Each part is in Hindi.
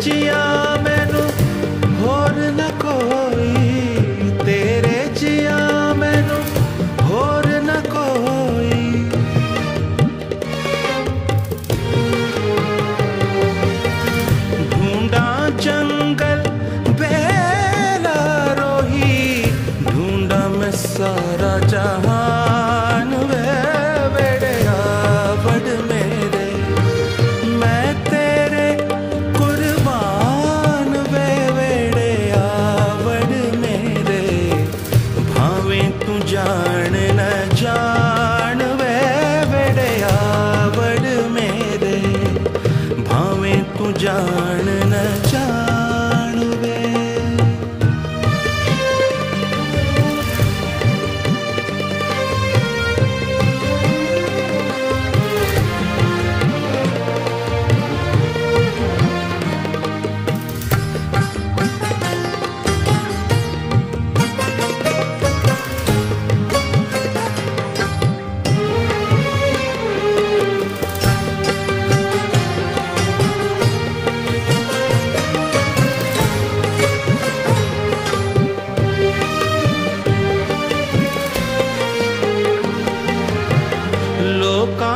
ਜਿਆ ਮੈਨੂੰ ਹੋਰ ਨਾ ਕੋਈ ਤੇਰੇ ਜਿਆ ਮੈਨੂੰ ਹੋਰ ਨਾ ਕੋਈ। ਢੂੰਡਾਂ ਚੰਗ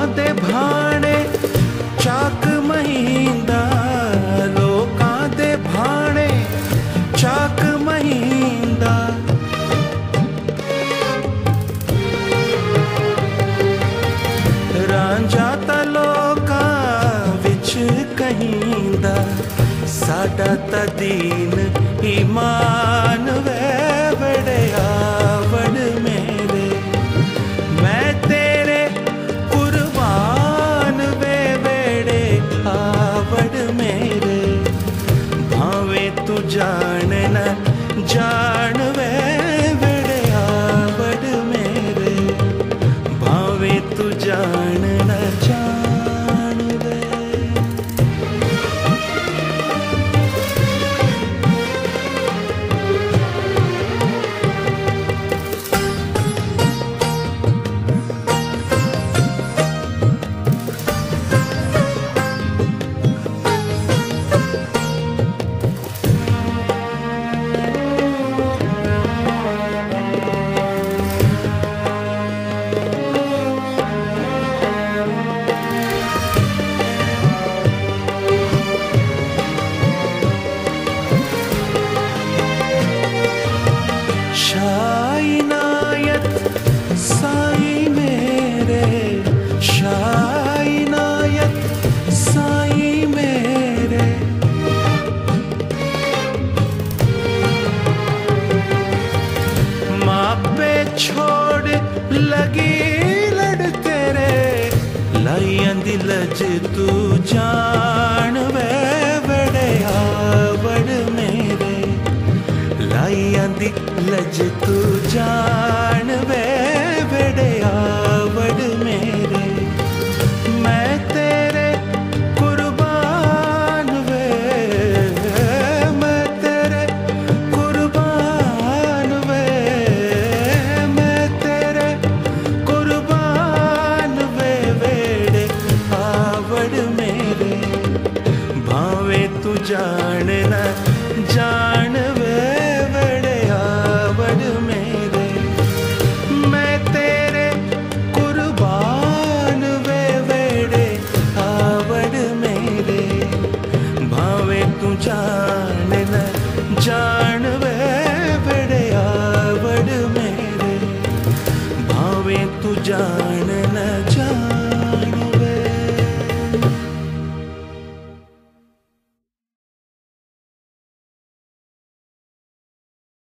ਦੇ ਭਾਣੇ, ਚਾਕ ਮਹੀਂਦਾ, ਲੋਕਾਂ ਦੇ ਭਾਣੇ, ਚਾਕ ਮਹੀਂਦਾ। ਰਾਂਝਾ ਤਾਂ ਲੋਕਾਂ ਵਿੱਚ ਕਹੀਂਦਾ, ਸਾਡਾ ਤਾਂ ਦੀਨ ਈਮਾਨ ਵੇ ਬੜਿਆ जाने इनायत साई मेरे शाह इनायत साई मेरे। माँ छोड़, लगी लड़ तेरे लाई तू जान वे बड़े आवड़ मेरे। लज जान वे बेड़े आवड़ मेरे। तेरे कुर्बान वे, मैं तेरे कुर्बान वे, मैं तेरे कुर्बान वे बेड़े आवड़ भावे तू जान न, जान तू जान न जान